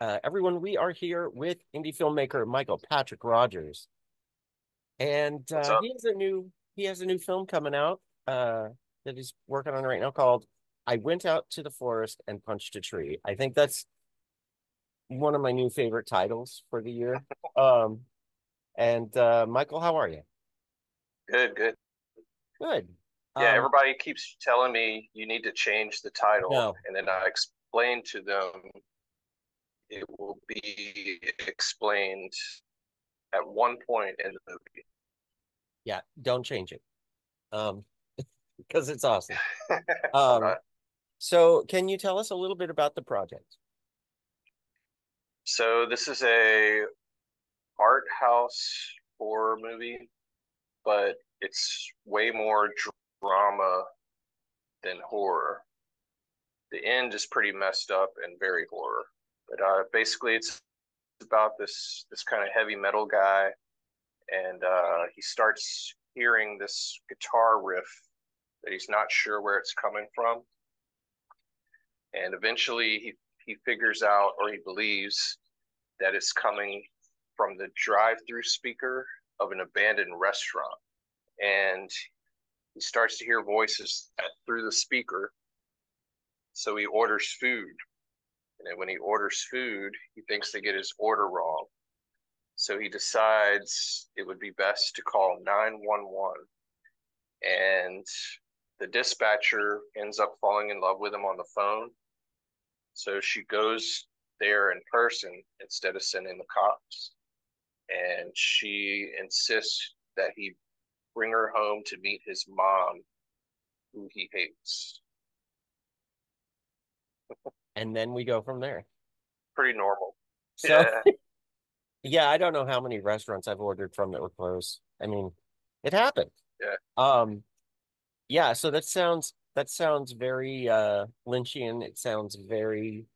Uh, everyone, we are here with indie filmmaker Michael Patrick Rodgers, and uh, he has a new he has a new film coming out uh, that he's working on right now called "I Went Out to the Forest and Punched a Tree." I think that's one of my new favorite titles for the year. um, and uh, Michael, how are you? Good, good, good. Yeah, um, everybody keeps telling me you need to change the title, no. and then I explain to them it will be explained at one point in the movie. Yeah, don't change it. Um because it's awesome. um right. so can you tell us a little bit about the project? So this is a art house horror movie, but it's way more drama than horror. The end is pretty messed up and very horror. But uh, basically, it's about this this kind of heavy metal guy, and uh, he starts hearing this guitar riff that he's not sure where it's coming from, and eventually he he figures out or he believes that it's coming from the drive-through speaker of an abandoned restaurant, and he starts to hear voices through the speaker. So he orders food and when he orders food, he thinks they get his order wrong. So he decides it would be best to call 911. And the dispatcher ends up falling in love with him on the phone. So she goes there in person instead of sending the cops. And she insists that he bring her home to meet his mom, who he hates and then we go from there. Pretty normal. So, yeah. yeah, I don't know how many restaurants I've ordered from that were closed. I mean, it happened. Yeah. Um, yeah. So that sounds that sounds very uh Lynchian. It sounds very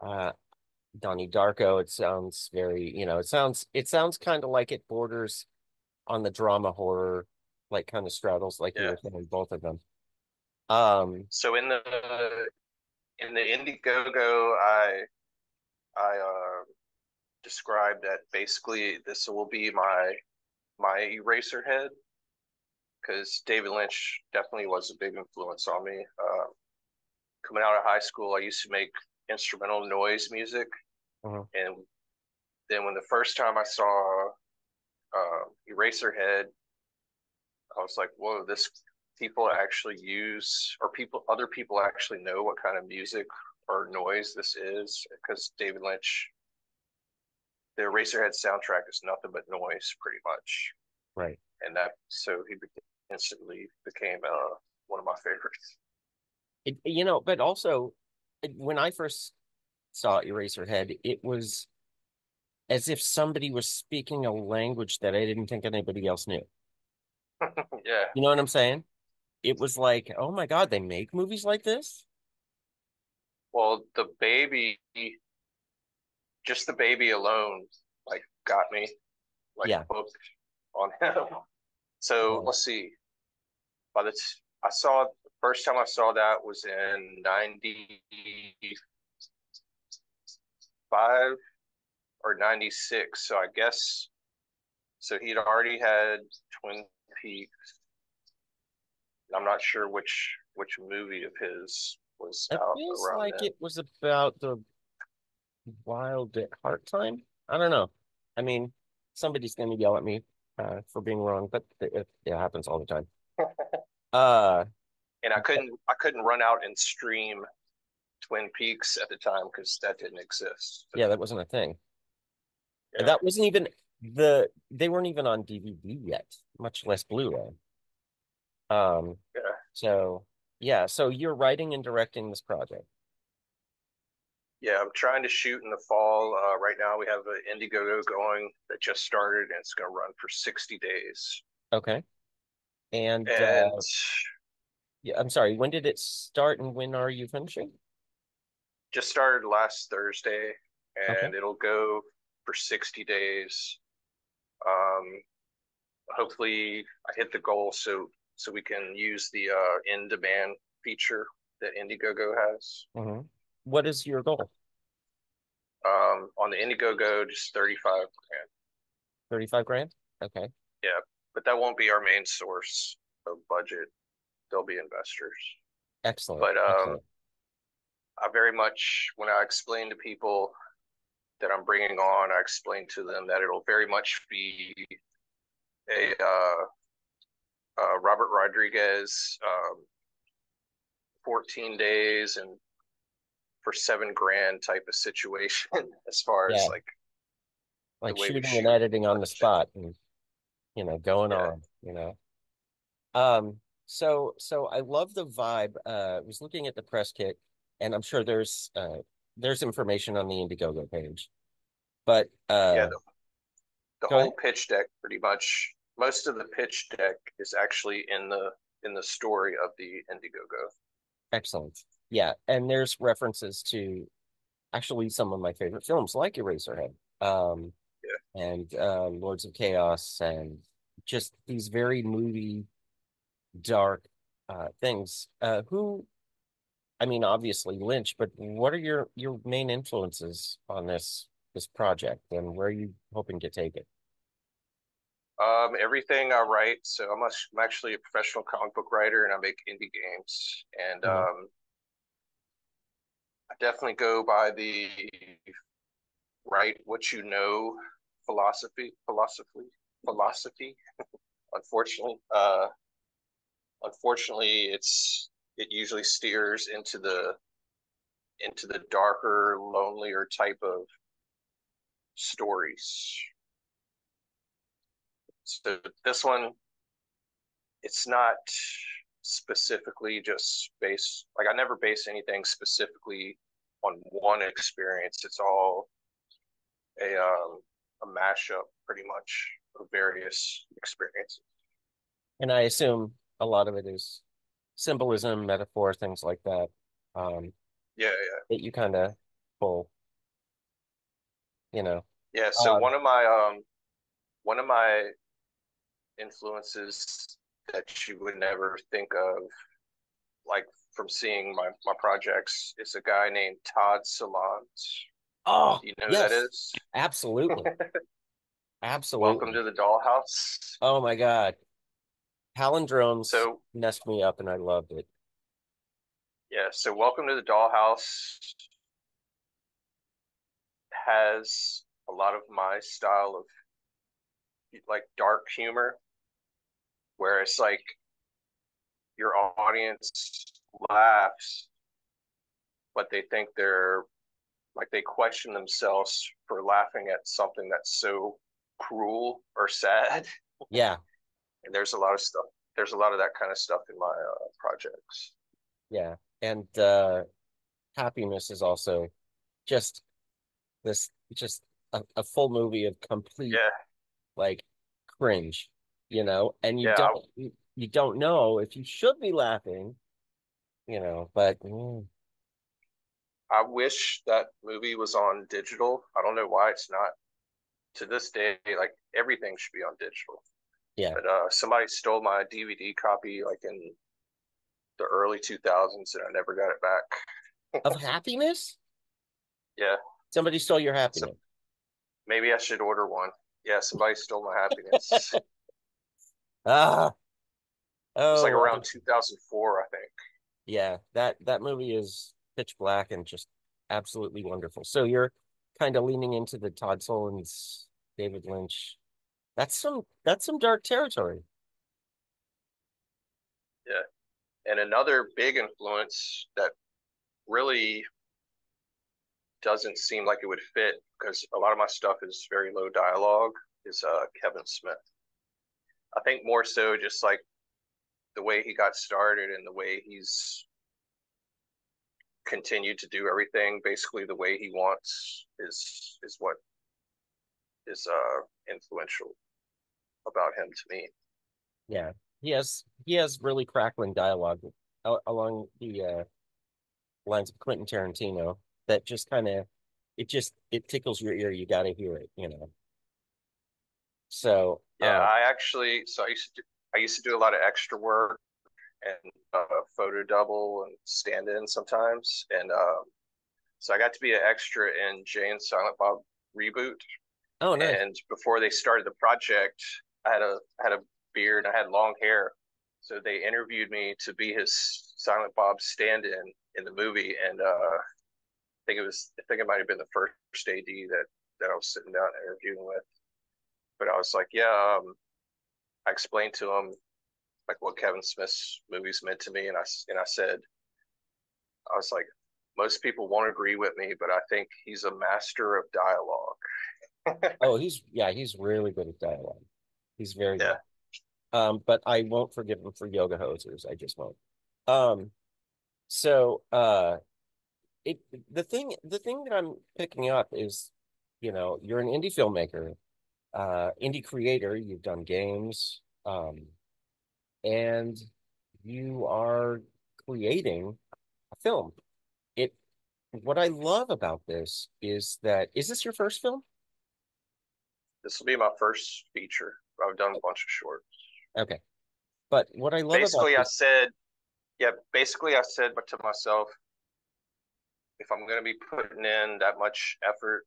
uh Donnie Darko. It sounds very, you know, it sounds it sounds kind of like it borders on the drama horror, like kind of straddles like yeah. you were saying, both of them. Um. So in the in the Indiegogo, I I uh, described that basically this will be my my Eraserhead because David Lynch definitely was a big influence on me. Uh, coming out of high school, I used to make instrumental noise music, uh-huh. and then when the first time I saw uh, Eraserhead, I was like, "Whoa, this people actually use or people other people actually know what kind of music or noise this is because David Lynch the Eraserhead soundtrack is nothing but noise pretty much. Right. And that so he instantly became uh, one of my favorites. It, you know but also when I first saw Eraserhead it was as if somebody was speaking a language that I didn't think anybody else knew. Yeah. You know what I'm saying it was like, oh my God, they make movies like this? Well, the baby, just the baby alone, like got me, like yeah. hooked on him. So oh. let's see. By the t- I saw the first time I saw that was in '95 or '96. So I guess so. He'd already had Twin Peaks I'm not sure which which movie of his was it out feels like then. it was about the wild at heart time. I don't know. I mean, somebody's gonna yell at me uh, for being wrong, but it, it happens all the time. uh, and I couldn't I couldn't run out and stream Twin Peaks at the time because that didn't exist. Yeah, that wasn't a thing. Yeah. That wasn't even the they weren't even on DVD yet, much less Blu-ray. Um, yeah. So yeah, so you're writing and directing this project. Yeah, I'm trying to shoot in the fall. Uh, right now, we have an Indiegogo going that just started, and it's going to run for 60 days. Okay. And, uh, and uh, yeah, I'm sorry. When did it start, and when are you finishing? Just started last Thursday, and okay. it'll go for 60 days. Um, hopefully, I hit the goal. So so we can use the uh, in demand feature that Indiegogo has. Mm-hmm. What is your goal? Um, on the Indiegogo, just thirty five grand. Thirty five grand. Okay. Yeah, but that won't be our main source of budget. They'll be investors. Excellent. But um, Excellent. I very much when I explain to people that I'm bringing on, I explain to them that it'll very much be a uh, uh, Robert Rodriguez, um, 14 days and for seven grand type of situation as far Yeah. as like like shooting and editing on the spot and you know going Yeah. on you know um so so i love the vibe uh i was looking at the press kit and i'm sure there's uh there's information on the indiegogo page but uh yeah the, the whole ahead. pitch deck pretty much most of the pitch deck is actually in the in the story of the Indiegogo. excellent. Yeah and there's references to actually some of my favorite films like eraserhead um and uh lords of chaos and just these very moody dark uh things. Uh who i mean obviously lynch but what are your your main influences on this this project and where are you hoping to take it Um, everything I write, so I'm, a, I'm actually a professional comic book writer and I make indie games. And Mhm. um, I definitely go by the write what you know philosophy, philosophy, philosophy. unfortunately, uh, unfortunately, it's it usually steers into the into the darker, lonelier type of stories. So this one, it's not specifically just based like I never base anything specifically on one experience. It's all a um a mashup pretty much of various experiences. and i assume a lot of it is symbolism metaphor things like that um Yeah, yeah. that you kind of pull you know Yeah, so Um, one of my um one of my influences that you would never think of like from seeing my my projects is a guy named Todd Solondz. oh you know yes that is? absolutely absolutely Welcome to the Dollhouse. Oh my God. Palindromes So messed me up and I loved it. yeah, so Welcome to the Dollhouse has a lot of my style of like dark humor, where it's like your audience laughs, but they think they're like they question themselves for laughing at something that's so cruel or sad. Yeah, And there's a lot of stuff. There's a lot of that kind of stuff in my uh, projects. yeah. And uh happiness is also just this just a, a full movie of complete Yeah, like cringe, you know, and you Yeah. don't you, you don't know if you should be laughing, you know, but mm, I wish that movie was on digital. I don't know why it's not. To this day, like everything should be on digital. Yeah. But uh, somebody stole my DVD copy like in the early 2000s, and I never got it back. of happiness? Yeah, Somebody stole your happiness. maybe I should order one. Yeah, somebody stole my happiness. it Ah. Oh, was like around 2004, I think. Yeah, that that movie is pitch black and just absolutely wonderful. So you're kind of leaning into the Todd Solondz, David Lynch. That's some that's some dark territory. Yeah. And another big influence that really doesn't seem like it would fit because a lot of my stuff is very low dialogue is uh, Kevin Smith. I think more so just like the way he got started and the way he's continued to do everything basically the way he wants is is what is uh influential about him to me. Yeah, he has he has really crackling dialogue along the uh, lines of Quentin Tarantino that just kind of it just it tickles your ear. You got to hear it, you know. So Yeah, uh, I actually so I used to do, I used to do a lot of extra work and uh, photo double and stand in sometimes, and um, So I got to be an extra in Jay and Silent Bob reboot. Oh, nice. And before they started the project, I had a had a beard, I had long hair. So they interviewed me to be his Silent Bob stand-in in the movie, and uh, I think it was I think it might have been the first AD that that I was sitting down interviewing with. But I was like, yeah, um, I explained to him like what Kevin Smith's movies meant to me, and I and I said, I was like, most people won't agree with me, but I think he's a master of dialogue. oh, he's yeah, he's really good at dialogue. He's very yeah. good. Um, but I won't forgive him for yoga hosers. I just won't. Um, so uh, it the thing the thing that I'm picking up is, you know, you're an indie filmmaker, uh, indie creator. You've done games, um, and you are creating a film. It what I love about this is that is this your first film? This will be my first feature. I've done a bunch of shorts. Okay. But what I love basically, I said, yeah, basically, I said but to myself, if I'm going to be putting in that much effort,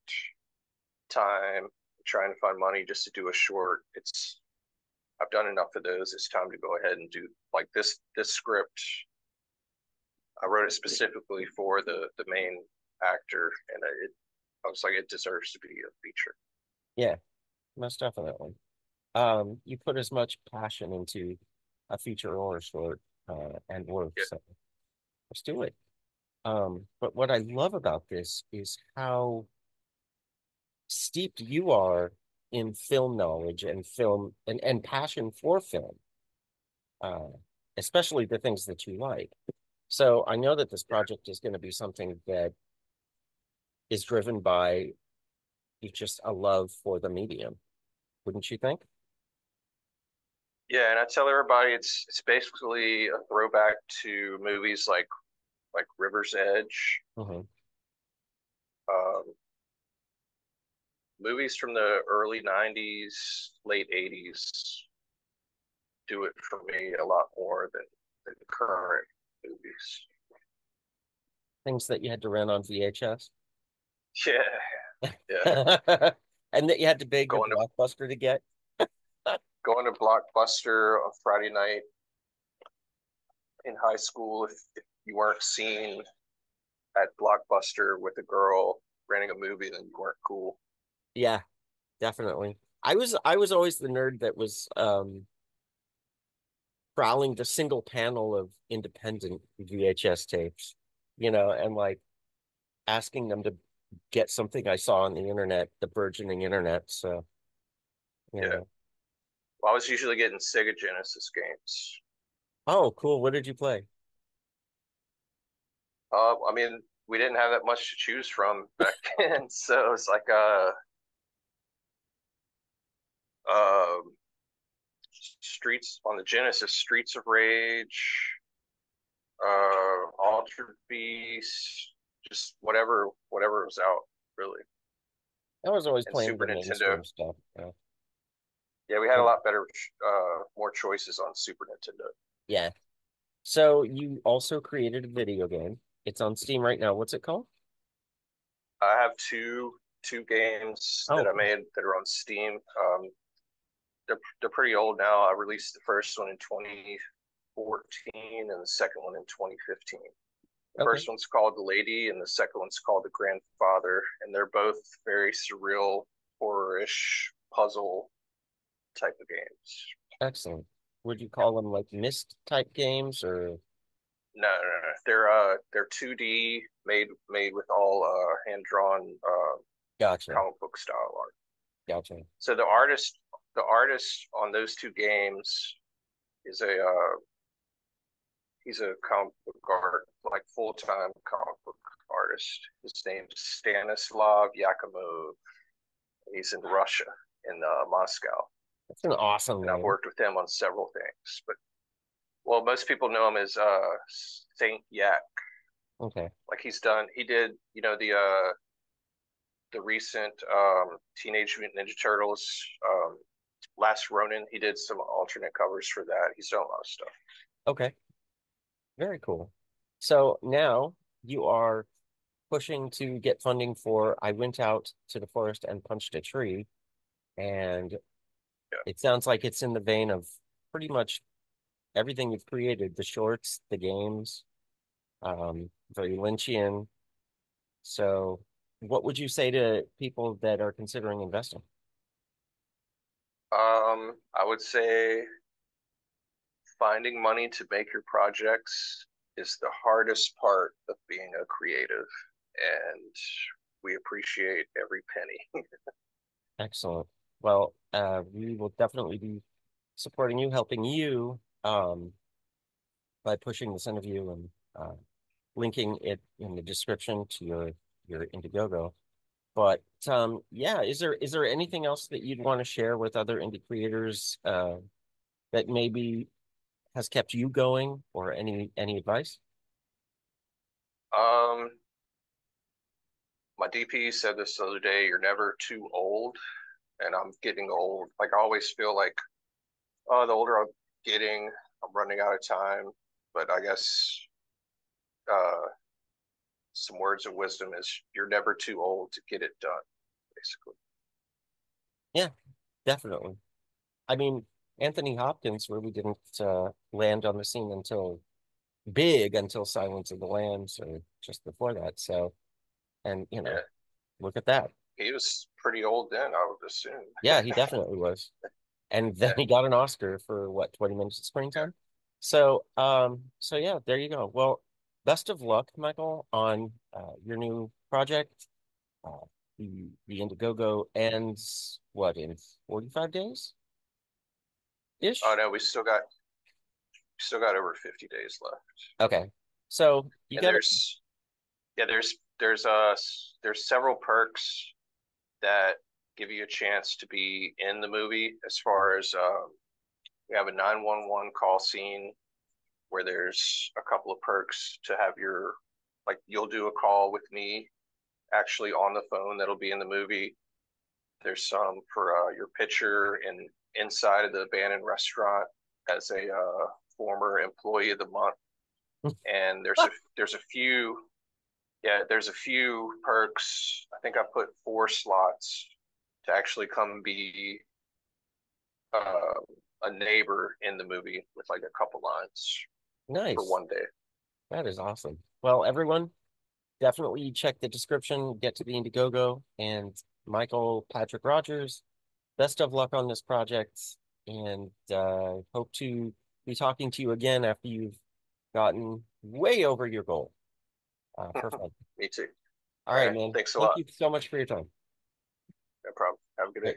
time, trying to find money just to do a short, it's I've done enough of those. It's time to go ahead and do like this. This script, I wrote it specifically for the the main actor, and it I was like, it deserves to be a feature. Yeah, most definitely. Um, you put as much passion into a feature or a short, uh, and work. Yeah. So let's do it. Um, but what I love about this is how steeped you are in film knowledge and film and, and passion for film, uh, especially the things that you like. So I know that this project is going to be something that is driven by just a love for the medium, wouldn't you think? Yeah, and I tell everybody it's it's basically a throwback to movies like like River's Edge. Mm-hmm. Um, movies from the early 90s, late 80s do it for me a lot more than, than current movies. Things that you had to rent on VHS? Yeah. Yeah. and that you had to beg going a Blockbuster to get? going to Blockbuster on Friday night in high school if, if you weren't seen at Blockbuster with a girl renting a movie, then you weren't cool. Yeah, definitely. I was I was always the nerd that was um prowling the single panel of independent VHS tapes, you know, and like asking them to get something I saw on the internet, the burgeoning internet. So yeah. Know. Well, I was usually getting Sega Genesis games. Oh, cool. What did you play? Uh, I mean, we didn't have that much to choose from back then, so it's like uh um, Streets on the Genesis, Streets of Rage, uh, Altered Beast, just whatever whatever was out, really. I was always and playing Super Nintendo stuff. Yeah. yeah, we had a lot better, uh, more choices on Super Nintendo. Yeah. So you also created a video game. It's on Steam right now. What's it called? I have two two games oh. that I made that are on Steam. Um, they're they're pretty old now. I released the first one in 2014 and the second one in 2015. The okay. first one's called The Lady, and the second one's called The Grandfather, and they're both very surreal, horror-ish puzzle type of games. Excellent. Would you call them like Myst type games or? No, no, no. They're uh, they're 2D, made made with all uh, hand drawn uh, gotcha. comic book style art. Gotcha. So the artist the artist on those two games is a uh, he's a comic book art like full time comic book artist. His name's Stanislav Yakimov. He's in Russia in uh, Moscow. That's an awesome. And name. I've worked with him on several things, but well, most people know him as uh, Saint Yak. Okay. Like he's done. He did. You know the uh, the recent um, Teenage Mutant Ninja Turtles um, Last Ronin, he did some alternate covers for that. He's done a lot of stuff. Okay. Very cool. So now you are pushing to get funding for I went out to the forest and punched a tree. And Yeah. it sounds like it's in the vein of pretty much everything you've created, the shorts, the games, um, very Lynchian. So what would you say to people that are considering investing? Um, I would say finding money to make your projects is the hardest part of being a creative, and we appreciate every penny. Excellent. Well, uh, we will definitely be supporting you, helping you, um, by pushing this interview and uh, linking it in the description to your your Indiegogo. But um, yeah, is there is there anything else that you'd want to share with other indie creators uh, that maybe has kept you going, or any any advice? Um, my DP said this the other day, you're never too old, and I'm getting old. Like I always feel like, oh, the older I'm getting, I'm running out of time. But I guess uh, some words of wisdom is you're never too old to get it done, basically. Yeah, definitely. I mean, Anthony Hopkins really didn't uh, land on the scene until big until Silence of the Lambs or just before that. So, and you know, Yeah. look at that. He was pretty old then, I would assume. Yeah, he definitely was. And then Yeah. he got an Oscar for what, 20 minutes of screen time? So, um, so yeah, there you go. Well, best of luck, Michael, on uh, your new project. Uh, the the Indiegogo ends what in 45 days? Ish? Oh no, we still got still got over 50 days left. Okay. So you got there's yeah, there's there's uh there's several perks that give you a chance to be in the movie as far as um we have a 911 call scene where there's a couple of perks to have your like you'll do a call with me actually on the phone that'll be in the movie. There's some for uh, your picture and inside of the abandoned restaurant as a uh, former employee of the month. and there's a there's a few yeah, there's a few perks. I think I put four slots to actually come be uh, a neighbor in the movie with like a couple lines nice. for one day. That is awesome. Well, everyone, definitely check the description, get to the Indiegogo, and Michael Patrick Rodgers, best of luck on this project, and uh, hope to be talking to you again after you've gotten way over your goal. Uh, for fun. Me too. All right, right, man. thanks a Thank lot. you so much for your time. No problem. Have a good day.